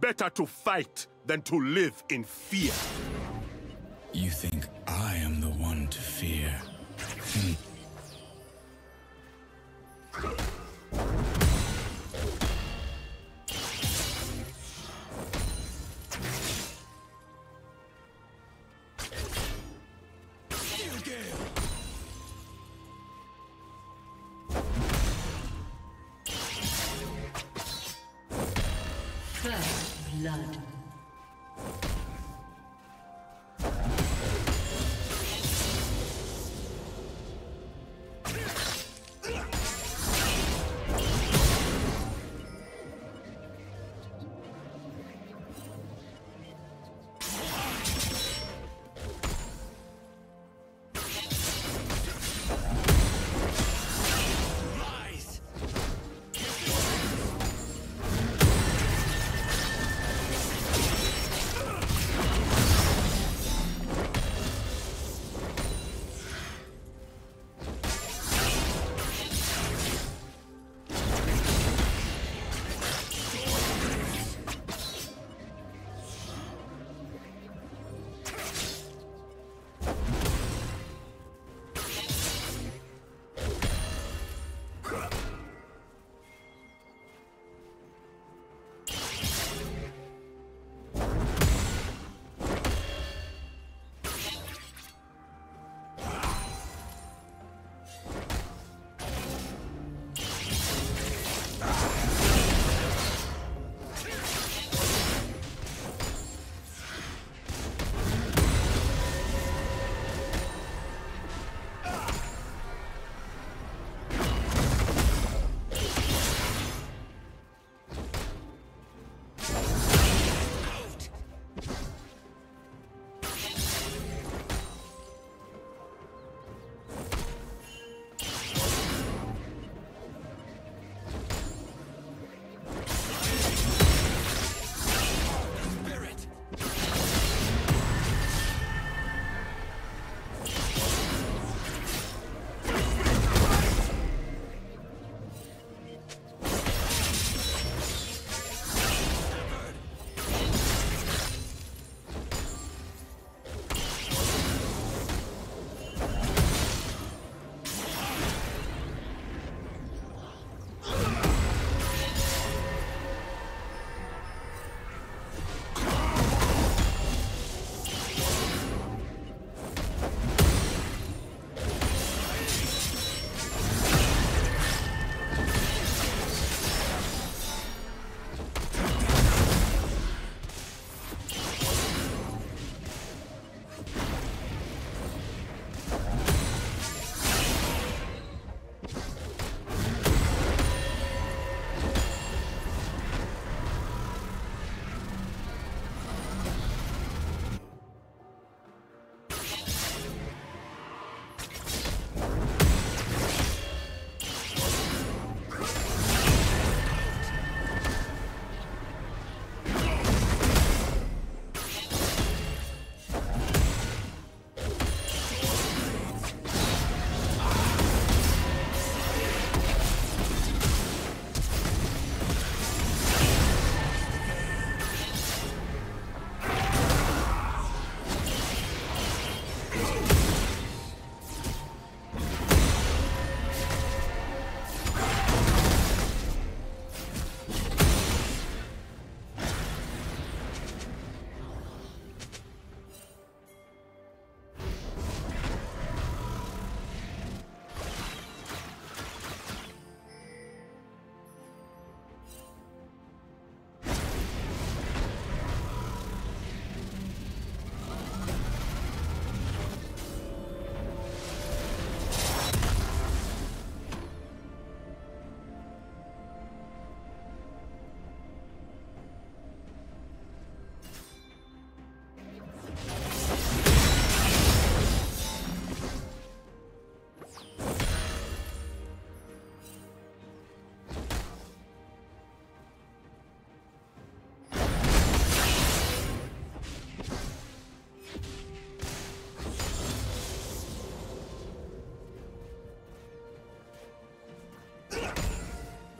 Better to fight than to live in fear. You think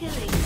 killing.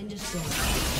Been destroyed.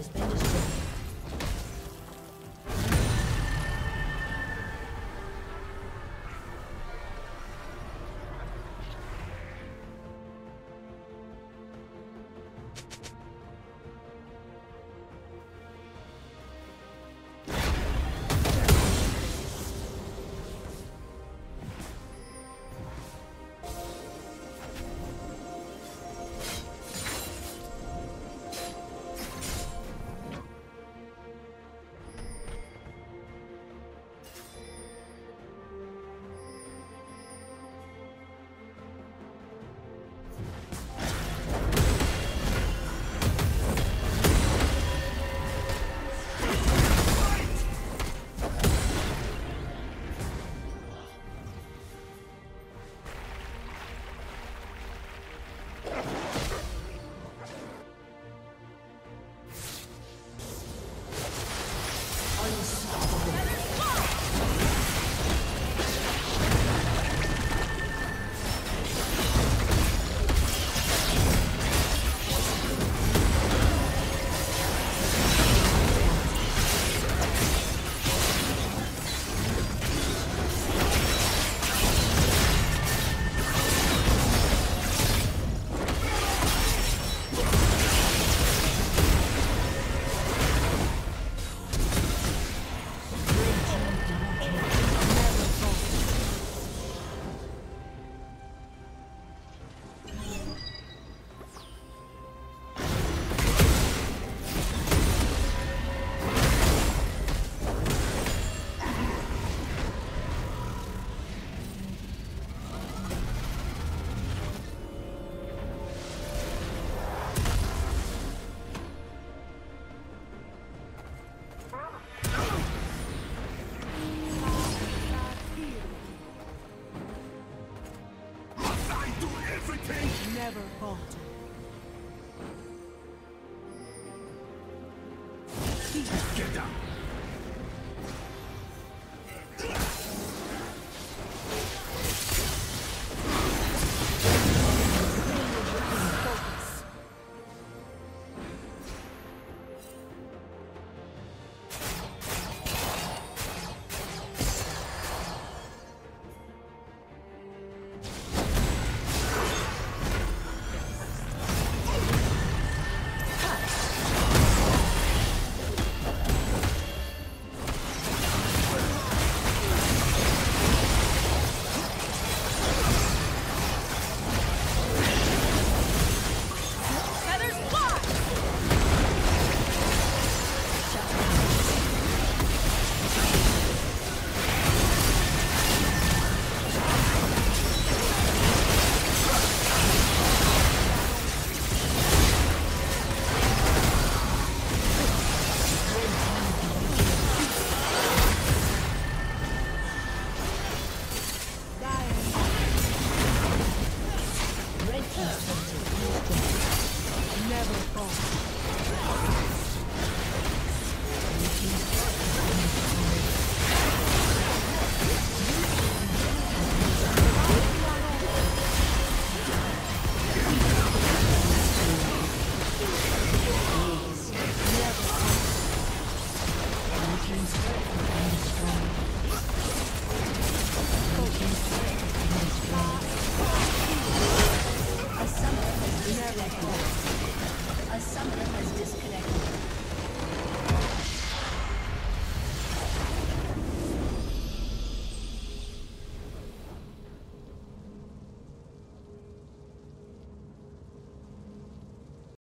has